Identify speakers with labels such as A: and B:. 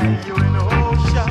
A: You're an ocean.